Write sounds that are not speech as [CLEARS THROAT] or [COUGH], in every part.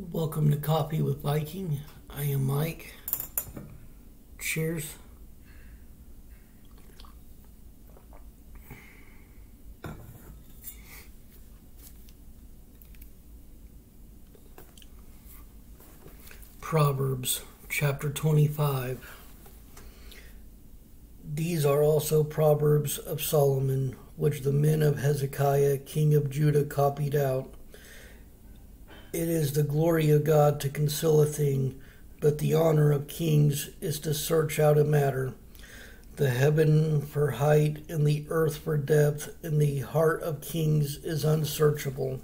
Welcome to Coffee with Viking. I am Mike. Cheers. Proverbs chapter 25. These are also proverbs of Solomon, which the men of Hezekiah, king of Judah, copied out. It is the glory of God to conceal a thing, but the honor of kings is to search out a matter. The heaven for height and the earth for depth, and the heart of kings is unsearchable.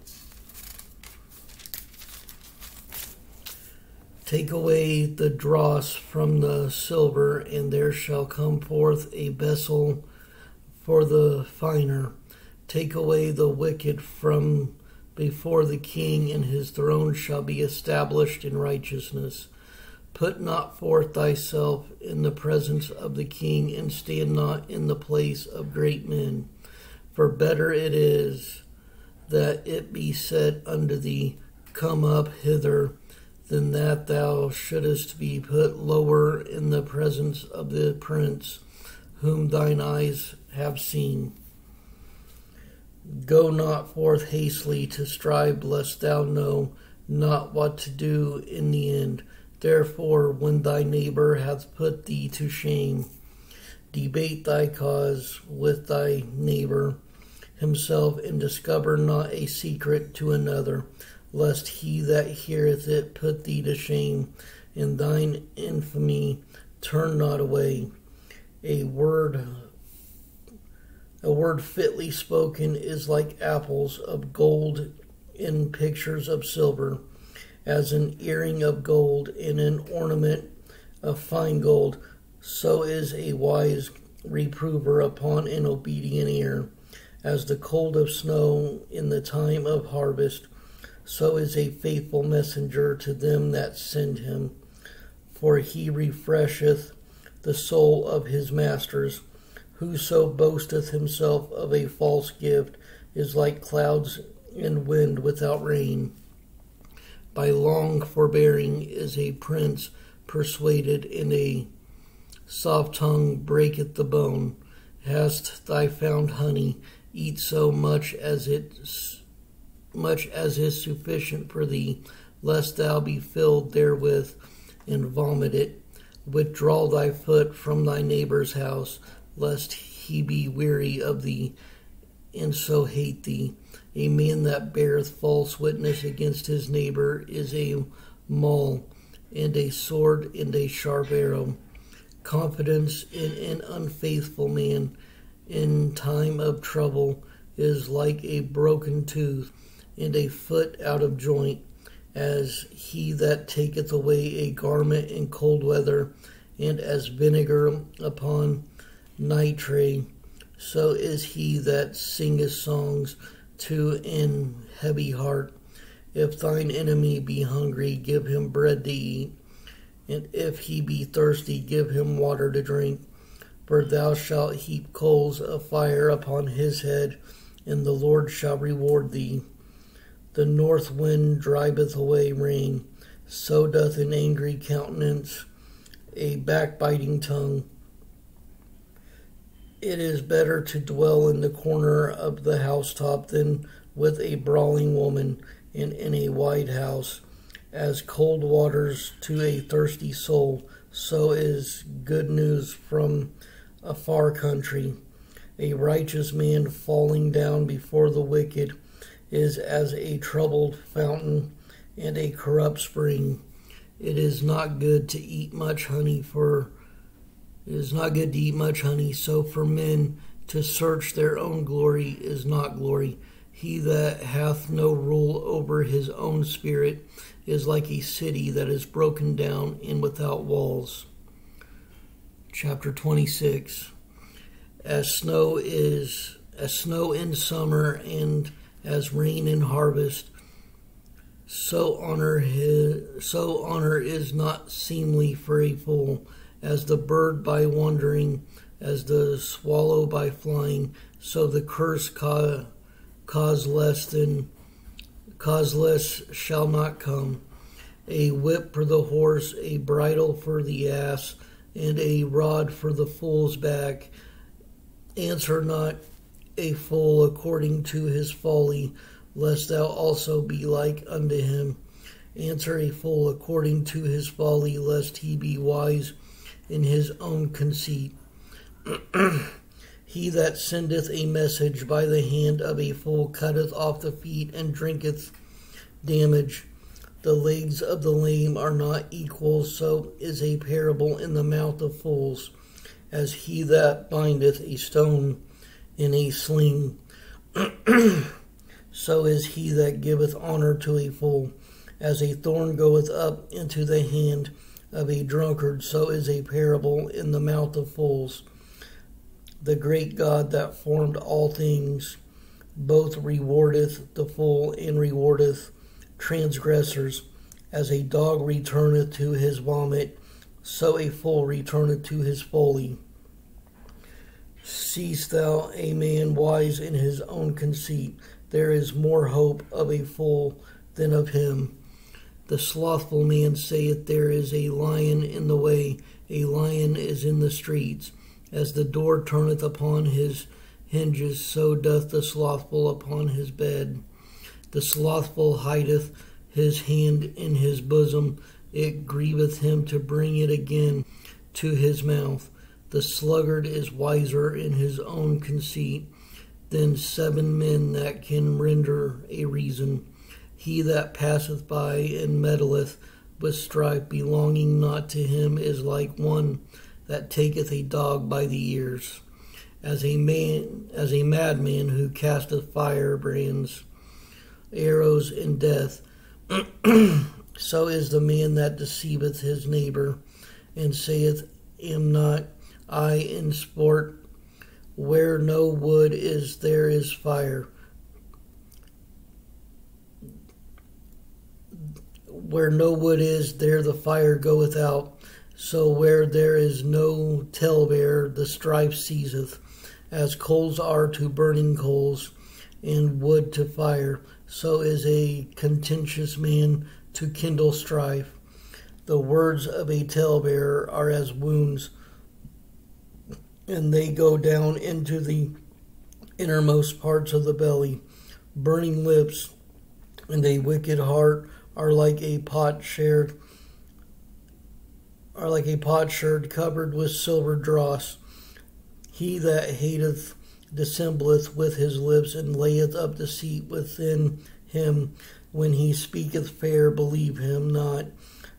Take away the dross from the silver, and there shall come forth a vessel for the finer. Take away the wicked from before the king, and his throne shall be established in righteousness. Put not forth thyself in the presence of the king, and stand not in the place of great men. For better it is that it be said unto thee, Come up hither than that thou shouldest be put lower in the presence of the prince whom thine eyes have seen. Go not forth hastily to strive, lest thou know not what to do in the end. Therefore, when thy neighbor hath put thee to shame, debate thy cause with thy neighbor himself, and discover not a secret to another lest he that heareth it put thee to shame, and thine infamy turn not away. A word a word fitly spoken is like apples of gold in pictures of silver, as an earring of gold in an ornament of fine gold, so is a wise reprover upon an obedient ear, as the cold of snow in the time of harvest so is a faithful messenger to them that send him. For he refresheth the soul of his masters. Whoso boasteth himself of a false gift is like clouds and wind without rain. By long forbearing is a prince persuaded, and a soft tongue breaketh the bone. Hast thou found honey? Eat so much as it much as is sufficient for thee, lest thou be filled therewith and vomit it. Withdraw thy foot from thy neighbor's house, lest he be weary of thee and so hate thee. A man that beareth false witness against his neighbor is a maul, and a sword and a sharp arrow. Confidence in an unfaithful man in time of trouble is like a broken tooth and a foot out of joint, as he that taketh away a garment in cold weather, and as vinegar upon nitre, so is he that singeth songs to an heavy heart. If thine enemy be hungry, give him bread to eat, and if he be thirsty, give him water to drink. For thou shalt heap coals of fire upon his head, and the Lord shall reward thee. The north wind driveth away rain, so doth an angry countenance a backbiting tongue. It is better to dwell in the corner of the housetop than with a brawling woman in a wide house. As cold waters to a thirsty soul, so is good news from a far country. A righteous man falling down before the wicked is as a troubled fountain and a corrupt spring. It is not good to eat much honey for it is not good to eat much honey, so for men to search their own glory is not glory. He that hath no rule over his own spirit is like a city that is broken down and without walls. Chapter 26 As snow is as snow in summer and as rain in harvest, so honor his, so honor is not seemly for a fool, as the bird by wandering, as the swallow by flying, so the curse ca- cause less than cause less shall not come. a whip for the horse, a bridle for the ass, and a rod for the fool's back. Answer not a fool according to his folly, lest thou also be like unto him. Answer a fool according to his folly, lest he be wise in his own conceit. [CLEARS THROAT] he that sendeth a message by the hand of a fool cutteth off the feet and drinketh damage. The legs of the lame are not equal, so is a parable in the mouth of fools, as he that bindeth a stone in a sling. [CLEARS THROAT] so is he that giveth honor to a fool. As a thorn goeth up into the hand of a drunkard, so is a parable in the mouth of fools. The great God that formed all things both rewardeth the fool and rewardeth transgressors. As a dog returneth to his vomit, so a fool returneth to his folly. Seest thou a man wise in his own conceit? There is more hope of a fool than of him. The slothful man saith, There is a lion in the way, a lion is in the streets. As the door turneth upon his hinges, so doth the slothful upon his bed. The slothful hideth his hand in his bosom, it grieveth him to bring it again to his mouth. The sluggard is wiser in his own conceit than seven men that can render a reason. He that passeth by and meddleth with strife belonging not to him is like one that taketh a dog by the ears, as a man as a madman who casteth firebrands, arrows, and death [CLEARS THROAT] so is the man that deceiveth his neighbor, and saith, Am not I in sport? Where no wood is, there is fire. Where no wood is, there the fire goeth out. So where there is no talebearer, the strife ceaseth. As coals are to burning coals, and wood to fire, so is a contentious man to kindle strife. The words of a talebearer are as wounds, and they go down into the innermost parts of the belly. Burning lips and a wicked heart are like a pot potsherd are like a potsherd covered with silver dross. He that hateth dissembleth with his lips and layeth up deceit within him. When he speaketh fair, believe him not.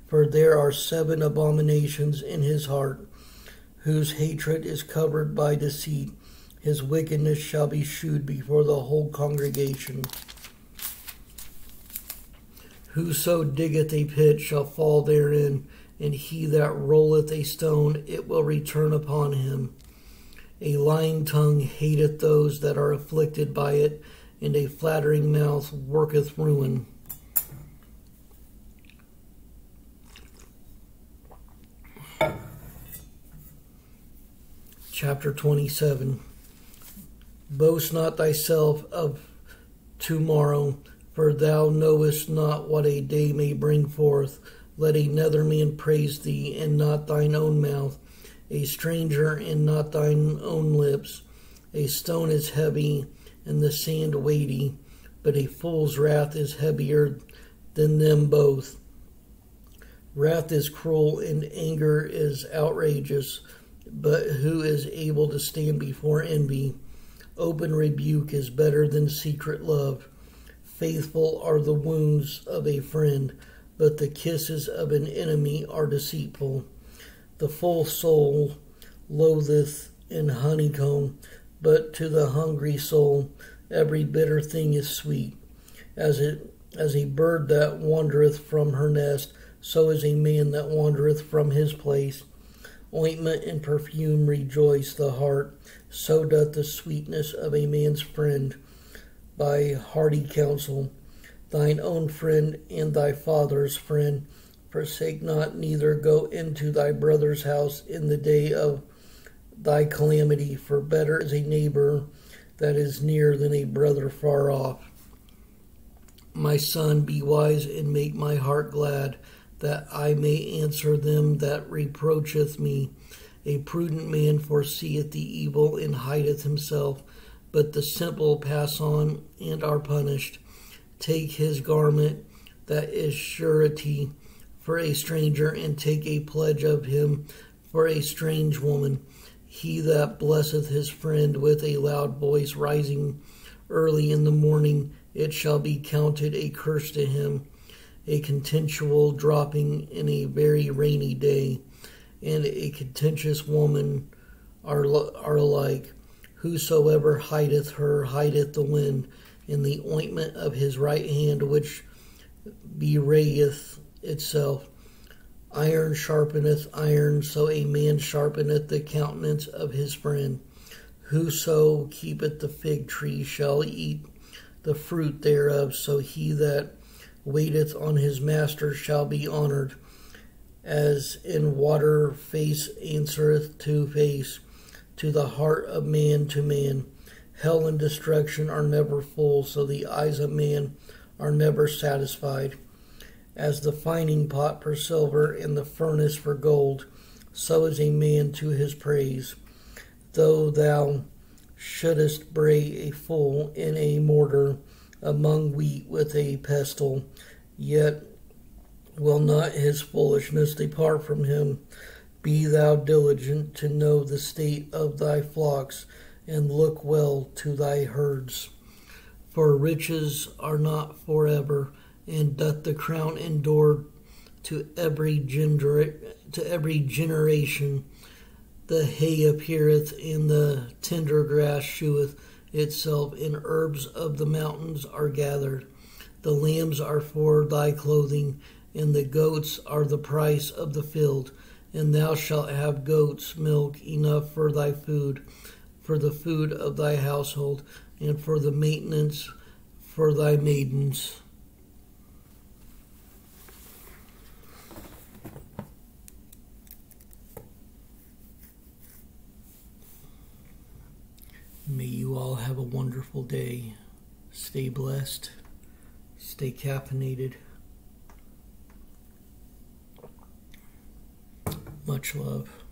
For there are seven abominations in his heart, whose hatred is covered by deceit. His wickedness shall be shewed before the whole congregation. Whoso diggeth a pit shall fall therein, and he that rolleth a stone, it will return upon him. A lying tongue hateth those that are afflicted by it, and a flattering mouth worketh ruin. Chapter 27 Boast not thyself of tomorrow, for thou knowest not what a day may bring forth. Let another man praise thee, and not thine own mouth a stranger and not thine own lips. A stone is heavy and the sand weighty, but a fool's wrath is heavier than them both. Wrath is cruel and anger is outrageous, but who is able to stand before envy? Open rebuke is better than secret love. Faithful are the wounds of a friend, but the kisses of an enemy are deceitful. The full soul loatheth in honeycomb, but to the hungry soul every bitter thing is sweet. As it as a bird that wandereth from her nest, so is a man that wandereth from his place. Ointment and perfume rejoice the heart, so doth the sweetness of a man's friend by hearty counsel. Thine own friend and thy father's friend Forsake not, neither go into thy brother's house in the day of thy calamity, for better is a neighbor that is near than a brother far off. My son, be wise and make my heart glad, that I may answer them that reproacheth me. A prudent man foreseeth the evil and hideth himself, but the simple pass on and are punished. Take his garment, that is surety for a stranger, and take a pledge of him for a strange woman. He that blesseth his friend with a loud voice rising early in the morning, it shall be counted a curse to him, a contentious dropping in a very rainy day and a contentious woman are, are alike. Whosoever hideth her hideth the wind, in the ointment of his right hand which bewrayeth itself. Iron sharpeneth iron, so a man sharpeneth the countenance of his friend. Whoso keepeth the fig tree shall eat the fruit thereof, so he that waiteth on his master shall be honored as in water face answereth to face, to the heart of man to man. Hell and destruction are never full, so the eyes of man are never satisfied. As the fining pot for silver and the furnace for gold, so is a man to his praise. Though thou shouldest bray a fool in a mortar among wheat with a pestle, yet will not his foolishness depart from him. Be thou diligent to know the state of thy flocks, and look well to thy herds. For riches are not forever, and doth the crown endure to every gener- to every generation. The hay appeareth, and the tender grass sheweth itself, and herbs of the mountains are gathered. The lambs are for thy clothing, and the goats are the price of the field. And thou shalt have goats' milk enough for thy food, for the food of thy household, and for the maintenance for thy maidens. May you all have a wonderful day. Stay blessed. Stay caffeinated. Much love.